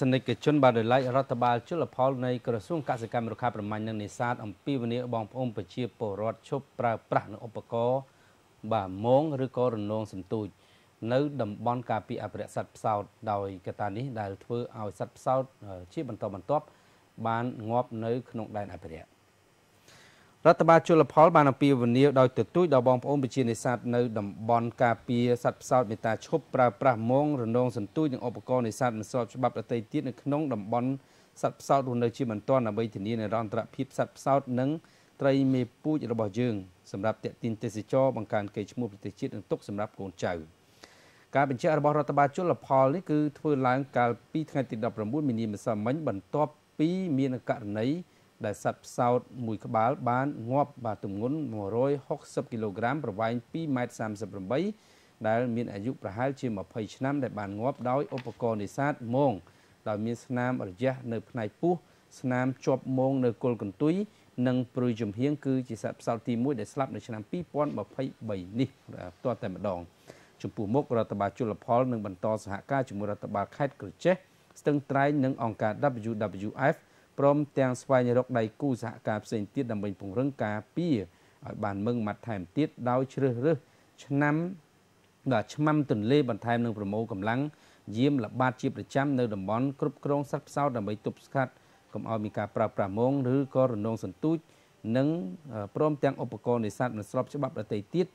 សនិកជនបានដោយឡែករដ្ឋបាលជលផលនៃក្រសួងកសិកម្មរុក្ខាប្រមាញ់និងនេសាទអំពីវនីបងប្អូនប្រជាពលរដ្ឋឈប់ប្រើប្រាស់នៅឧបករណ៍បាទមងឬក៏រនងសន្ទូចនៅតំបន់ការពារអភិរក្សសត្វផ្សោតដោយកត្តានេះដែលធ្វើឲ្យសត្វផ្សោតជាបន្តបន្ទាប់បានងាប់នៅក្នុងដែនអភិរក្ស រដ្ឋបាលជលផលបានអំពាវនាវដោយទទូចដល់បងប្អូនប្រជានេសាទនៅតំបន់ការពារសត្វផ្សោតមេតាឈប់ប្រើប្រាស់មងរនងសន្ទូចនិងឧបករណ៍នេសាទមិនស្របច្បាប់ដទៃទៀតនៅក្នុងតំបន់សត្វផ្សោតរស់នៅជាបន្តដើម្បីធានានិរន្តរភាពសត្វផ្សោតនិងត្រីមេពូជរបស់យើងសម្រាប់តេទីនទេសចរបង្កើនកេរ្តិ៍ឈ្មោះប្រទេសជាតិនិងទុកសម្រាប់កូនចៅការបញ្ជាក់របស់រដ្ឋបាលជលផលនេះគឺធ្វើឡើងកាលពីថ្ងៃទី19មីនាម្សិលមិញបន្ទាប់ពីមានករណី ដែលសត្វផ្សោតមួយក្បាលបានងាប់បាទទម្ងន់160គីឡូក្រាមប្រវែង2ម៉ែត្រ38ដែលមានអាយុប្រហែលជា20ឆ្នាំដែលបានងាប់ដោយឧបករណ៍នេសាទមងដោយមានស្នាមរយះនៅផ្នែកពោះស្នាមជាប់មងនៅគល់កន្ទុយនិងព្រុយចំហៀងគឺជាសត្វផ្សោតទី1ដែលស្លាប់នៅឆ្នាំ2023នេះផ្ទាល់តែម្ដងចំពោះមុខរដ្ឋបាលជលផលនឹងបន្តសហការជាមួយរដ្ឋបាលខេត្តក្រចេះស្ទឹងត្រែងនិងអង្គការ WWF ព្រមទាំងស្វែងរកដៃគូសហការផ្សេងទៀតដើម្បីពង្រឹងការពារឲ្យបានមឹងម៉ាត់ថែមទៀតដោយជ្រើសរើសឆ្នាំដល់ឆ្មាំទន្លេបន្ថែមនឹងប្រមូលកម្លាំងយាមល្បាតជាប្រចាំនៅតំបន់គ្រប់គ្រងសត្វផ្សោតដើម្បីទប់ស្កាត់កុំឲ្យមានការប្រើប្រាស់មងឬក៏រនងសន្ទូចនិងព្រមទាំងឧបករណ៍នេសាទមិនស្របច្បាប់ដទៃទៀត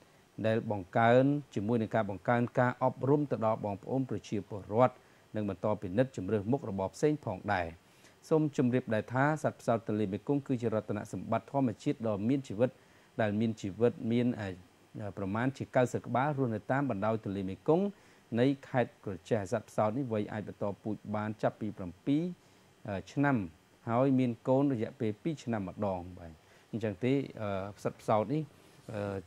ដែលបង្កើនជាមួយនឹងការបង្កើនការអប់រំទៅដល់បងប្អូនប្រជាពលរដ្ឋនិងបន្តពិនិត្យជំរឿសមុខរបបផ្សេងផងដែរ។ សូមជម្រាបដែរថាសត្វផ្សោតទន្លេមេគង្គគឺជារតនសម្បត្តិធម្មជាតិដ៏មានជីវិតដែលមានជីវិតមានប្រមាណជា90ក្បាលរស់នៅតាមបណ្ដោយទន្លេមេគង្គនៃខេត្តក្រចេះសត្វផ្សោតនេះវ័យអាចបន្តពូជបានចាប់ពី7ឆ្នាំ ហើយមានកូនរយៈពេល2ឆ្នាំម្ដងបាទអញ្ចឹងទេសត្វផ្សោតនេះ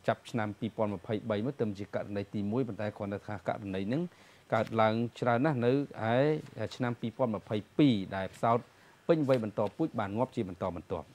ចាប់ឆ្នាំ2023មកទៅជាករណីទី1ប៉ុន្តែគ្រាន់តែថាករណីហ្នឹងកើតឡើងច្រើនណាស់នៅឯឆ្នាំ2022ដែលផ្សោត ពេញវ័យបន្តពូជបានងាប់ជាបន្តបន្ទាប់